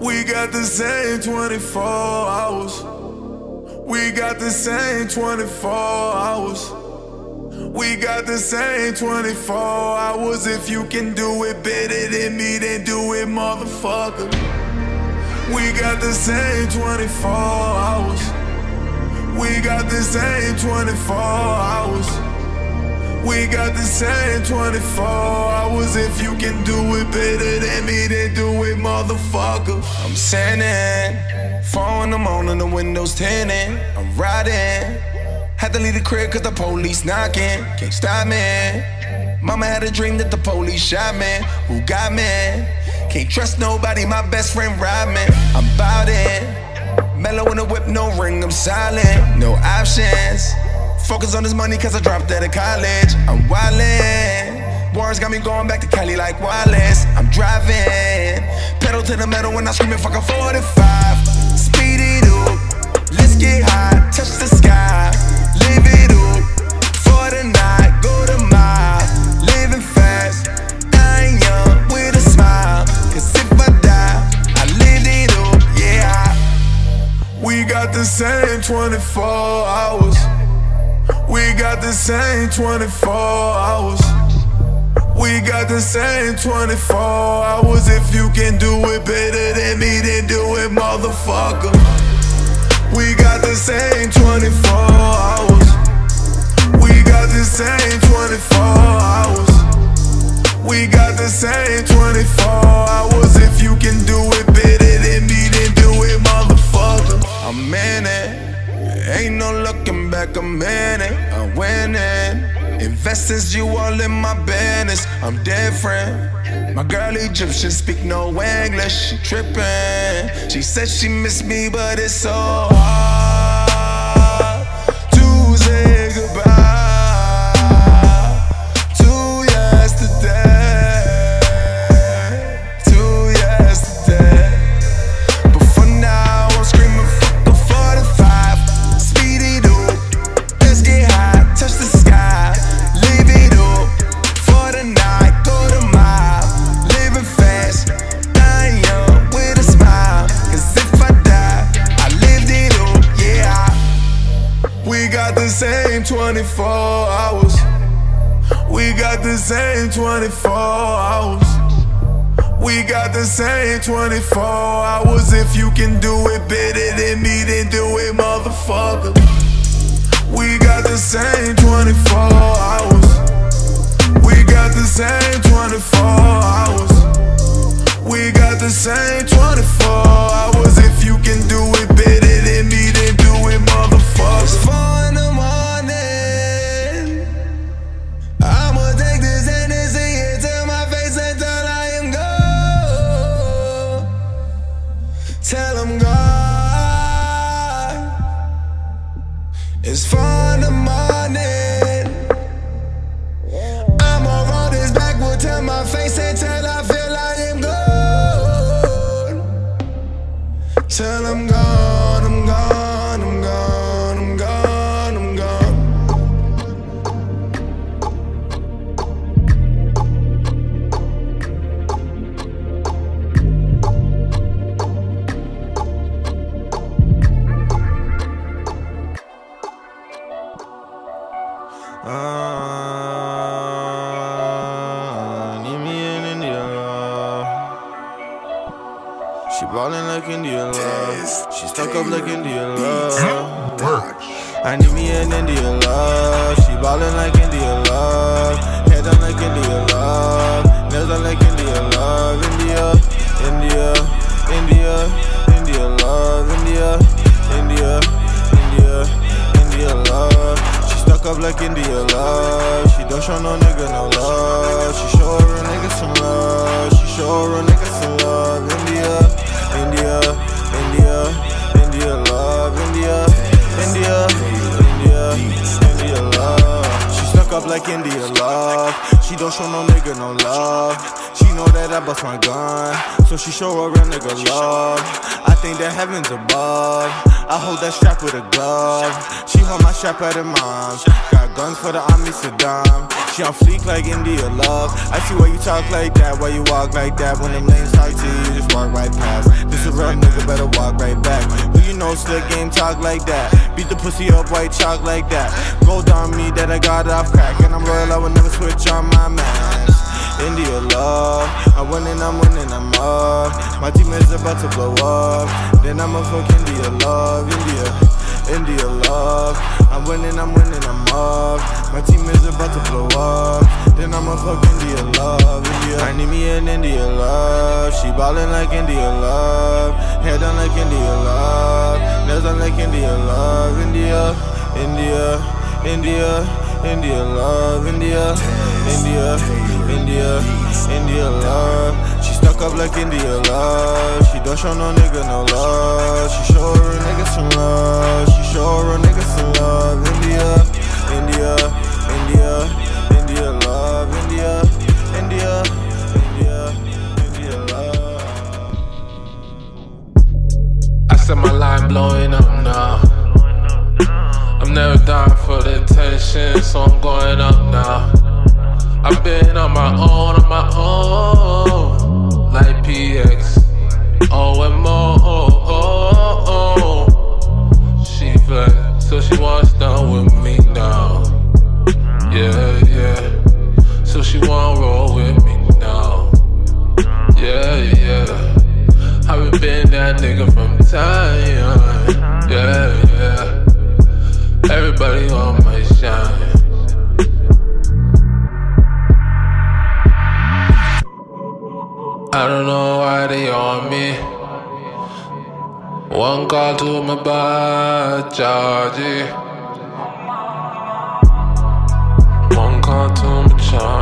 We got the same 24 hours. We got the same 24 hours. We got the same 24 hours. If you can do it better than me, then do it, motherfucker. We got the same 24 hours. We got the same 24 hours. We got the same 24 hours. If you can do it better than me, then do it, motherfucker. I'm sending. Four in the morning, the windows tinted. I'm riding. Had to leave the crib cause the police knocking. Can't stop me. Mama had a dream that the police shot me. Who got me? Can't trust nobody, my best friend robbed. I'm bout it. Mellow in the whip, no ring, I'm silent. No options. Focus on this money cause I dropped out of college. I'm wildin'. Warren's got me going back to Cali like Wallace. I'm driving. Pedal to the metal when I scream it, fuck a 45. Speed it up. Let's get high, touch the sky. Live it up for the night. Go to mile. Living fast. Dying young with a smile. Cause if I die, I lived it up, yeah. We got the same 24 hours. We got the same 24 hours. We got the same 24 hours. If you can do it better than me, then do it, motherfucker. We got the same 24 hours. We got the same 24 hours. We got the same 24 hours. If you can do it better than me, then do it, motherfucker. I'm in it. Ain't no looking back, I'm in winning. Investors, you all in my business. I'm different. My girl Egyptian speak no English. She trippin'. She said she miss me, but it's so hard to say same 24 hours. We got the same 24 hours. We got the same 24 hours. If you can do it better than me, then do it, motherfucker. We got the same 24 hours. We got the same 24 hours. Till I'm She ballin' like India love. She stuck up like India love. I need me in India love. She ballin' like India love. Head on like India love. Nails on like India love. India, India, India, India love. India, India, India, India love. She stuck up like India love. She don't show no nigga no love. She show her a nigga some love. She show her a nigga some love. India, India, India, love. India, India, India, India love. She stuck up like India love. She don't show no nigga no love. She know that I bust my gun, so she show her a nigga love. I think that heaven's above. I hold that strap with a glove. She hold my strap at her mom's. Guns for the army Saddam. She on fleek like India love. I see why you talk like that, why you walk like that. When them names talk to you, you just walk right past. This a real nigga, better walk right back. Who you know, slick game talk like that. Beat the pussy up, white chalk like that. Gold on me that I got off crack. And I'm royal, I will never switch on my man. India love. I'm winning, I'm winning, I'm up. My team is about to blow up. Then I'ma fuck India love, India, India love. I'm winning, I'm winning, I'm up. My team is about to blow up. Then I'ma fuck India love, India. I need me an India love. She ballin' like India love. Head down like India love. Nails on like India love, India, India, India, India love, India, India, India, India love. She stuck up like India love. She don't show no nigga no love. She show her niggas some love. Blowing up now. I'm never dying for the attention, so I'm going up now. I've been on my own, on my own, like PX. Oh. Oh, oh, oh. She flex, so she wants time. Yeah, yeah. Everybody on my shine. I don't know why they on me. One call to my bad charge. One call to my charge.